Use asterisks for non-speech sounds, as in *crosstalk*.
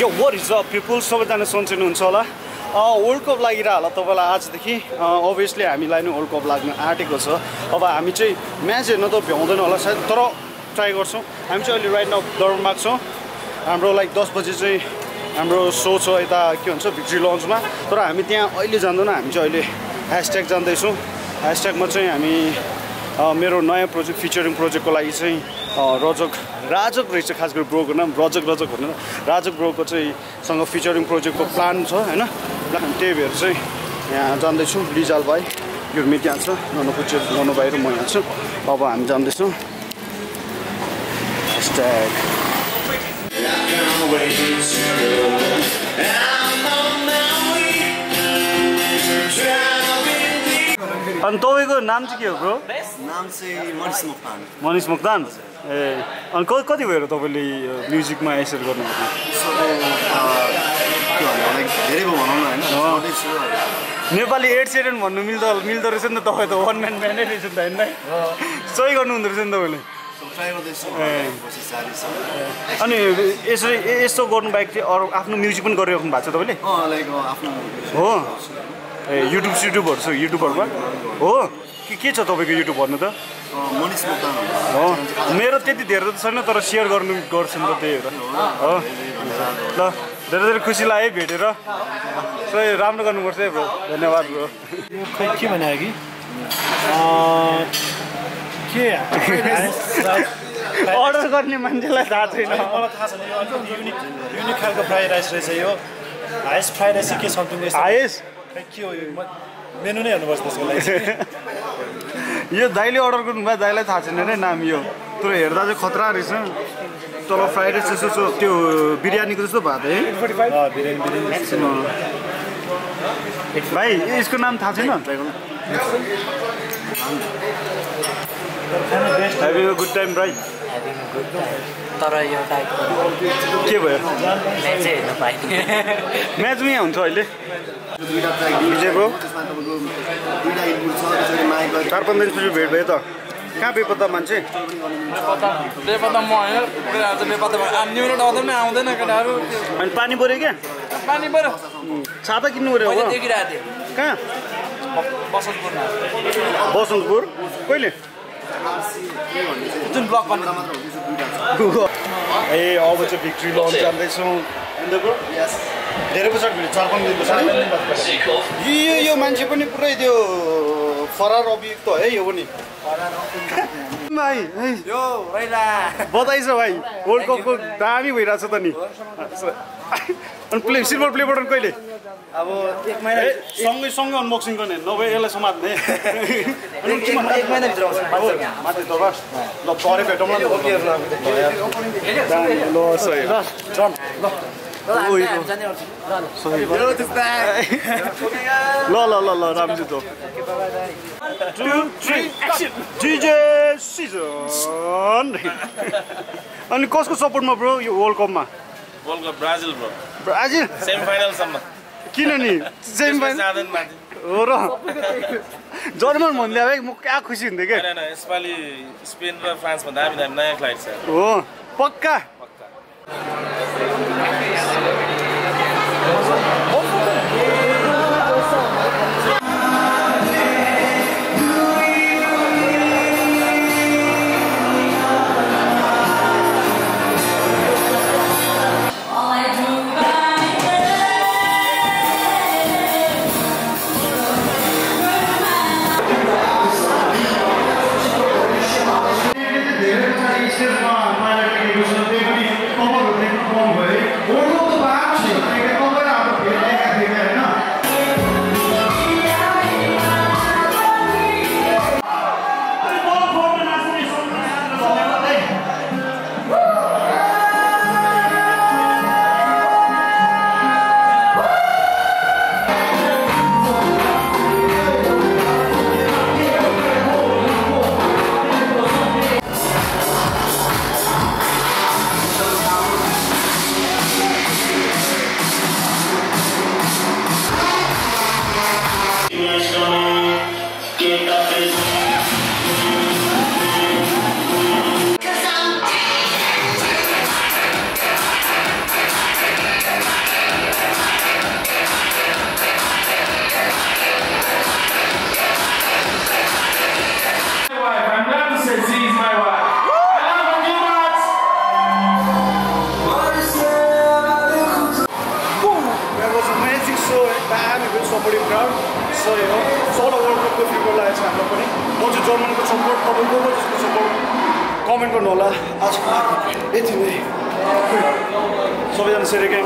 यो what is a people सबैजना सन्चिनुहुन्छ होला। वर्ल्ड कप लागिरह होला तपाईँलाई आजदेखि। अभियसली हामीलाई नै वर्ल्ड कप लाग्न आँटेको छ। अब हामी चाहिँ म्याच हेर्न त भ्याउँदैन होला सायद तर ट्राई गर्छौँ। हामी चाहिँ अहिले राइट नाउ दरबारमा छौँ। हाम्रो लाइक दस बजी चाहिँ हाम्रो सो छ यता के भन्छ भिक्ट्री लन्चमा तर हामी त्यहाँ अहिले जाँदैनौँ हामी चाहिँ अहिले ह्यासट्याग जाँदैछौँ। ह्यासट्यागमा चाहिँ हामी मेरो नयाँ प्रोजेक्ट फिचरिङ प्रोजेक्टको लागि चाहिँ रजक राजक रहेछ खास गरी ब्रोको नाम रजक रजक भन्नु राजक ब्रोको चाहिँ सँग फिचरिङ प्रोजेक्टको प्लान छ होइन? त्यही भएर चाहिँ यहाँ जाँदैछु। रिजाल भाइ यो मिट यहाँ छ। ननुपुचे ननु भाइ र म यहाँ छु। अब हामी जाँदैछौँ। अनि तपाईँको नाम चाहिँ के हो ब्रो नाम चाहिँ मनिष मुक्तान। मनिष मुक्तान? ए अनि क कति भयो तपाईँले म्युजिकमा यसरी गर्नुभएको? धेरै भयो भनौँ न होइन? गर्दैछु अब। नेपाली एट सेभेन भन्नु मिल्दो मिल्दो रहेछ नि त तपाईँ त वान म्यान म्यानै रहेछ नि त होइन? सही गर्नुहुँदो रहेछ नि तपाईँले? अनि यसरी यस्तो गर्नु बाहेक चाहिँ अरू आफ्नो म्युजिक पनि गरिराख्नु भएको छ तपाईँले? हो। ए युट्युब युट्युबहरू छ युट्युबहरूमा हो? के के छ तपाईँको युट्युब भन्नु त? मनिष। हो? मेरो त्यति धेरै त छैन तर सेयर गर्नु गर्छु नि त त्यही भएर हो? ल धेरै धेरै खुसी लाग्यो है भेटेर। सबै राम्रो गर्नुपर्छ है ब्रो। धन्यवाद ब्रो। खै के भने कि के? *laughs* अर्डर गर्ने मान्छेलाई थाहा छैन। मलाई थाहा छैन। युनिक युनिक खालको फ्राइड राइस रहेछ यो। हाइस्ट फ्राइड राइस के समथिङ खै के हो यो मेनु नै हेर्नुपर्छ त्यसको लागि। चाहिँ। *laughs* यो दाइले अर्डर गर्नु भयो दाइलाई थाहा छैन रे नाम यो। तर हेर्दा चाहिँ खतरा रहेछ। तल फ्राइड राइस जस्तो छ त्यो बिरयानीको जस्तो भएको थियो भाइ यसको नाम थाहा छैन? गुड टाइम तर यो के भयो? म्याच चाहिँ हेर्नु पाइने म्याच यहाँ हुन्छ अहिले। दुईवटा ट्र्याक विजय ब्रो। त्यसमा तपाईँको दुईवटा इनपुट छ त्यसरी माइक गरेर चार पन्ध्र दिनपछि भेट भयो त। कहाँ बेपत्ता मान्छे? बेपत्ता म होइन केटाहरू चाहिँ बेपत्ता भयो। अब न्युरोट आउँदा पनि आउँदैन केटाहरू। अनि पानी पऱ्यो क्या? पानी पऱ्यो। छाता किन्नु पऱ्यो देखिरहेको थिएँ। कहाँ? बसन्तपुरमा। बसन्तपुर। कहिले? जुन ब्लक छ ए अब चाहिँ भिक्ट्री लन्च जाँदैछौँ। धेरै पछाडि भेट्यो चार पाँच दिन पछाडि यो यो मान्छे पनि पुरै त्यो फरार अभियुक्त है यो पनि। भाइ है। यो रैला। बधाई छ भाइ वर्ल्ड कपको दामी भइरहेछ त नि। अनि प्ले सिल्भर प्ले बटन कहिले? अब एक महिना सँगै सँगै अनबक्सिङ गर्ने। नभए यसलाई समात्ने। *laughs* अनि एक महिनाभित्र माथि दरबार ल परे भेटौँ न ल सही *laughs* ल ल ल ल ल राम्रै त टु थ्री जिजे सिजन अनि कसको सपोर्टमा ब्रो यो वर्ल्ड कपमा world cup Brazil bro Brazil semi फाइनलसम्म किन नि सेमी हो र। जर्मन भन्दै है म क्या खुसी हुन्थेँ क्या यसपालि स्पेन र फ्रान्समा दामी दामी नयाँ फ्लाइट छ। हो पक्का? धेरै सपोर्टिभ क्राउड सही हो सोह्र वर्ल्ड कपको फिल्मको लागेको छ हाम्रो पनि म चाहिँ जर्मनको सपोर्ट तपाईँको जसको सपोर्ट कमेन्ट गर्नु होला आजको यति नै सबैजना सेरेकेम